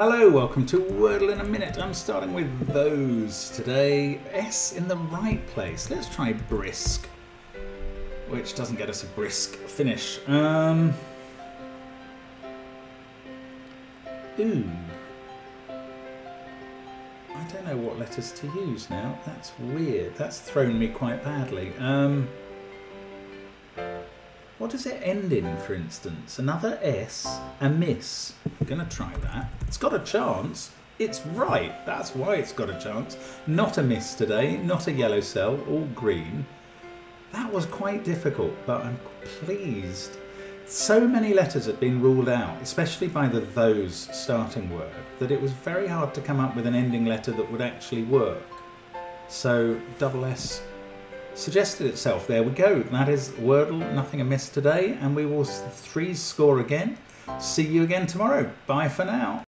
Hello, welcome to Wordle in a Minute. I'm starting with those today. S in the right place. Let's try brisk, which doesn't get us a brisk finish. Um, ooh. I don't know what letters to use now. That's weird. That's thrown me quite badly. Um, what does it end in, for instance? Another S, a miss. I'm gonna try that. It's got a chance. It's right. That's why it's got a chance. Not a miss today. Not a yellow cell. All green. That was quite difficult, but I'm pleased. So many letters had been ruled out, especially by the those starting word, that it was very hard to come up with an ending letter that would actually work. So double S suggested itself. There we go. That is Wordle, nothing amiss today, and we will three score again. See you again tomorrow. Bye for now.